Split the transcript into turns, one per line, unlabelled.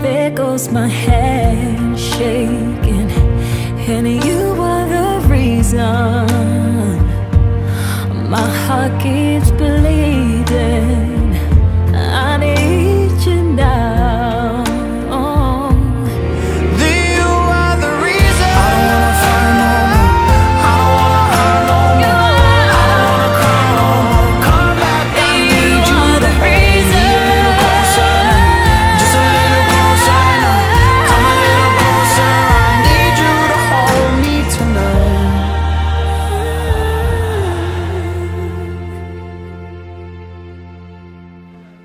there goes my hand shaking. And you are the reason My heart keeps bleeding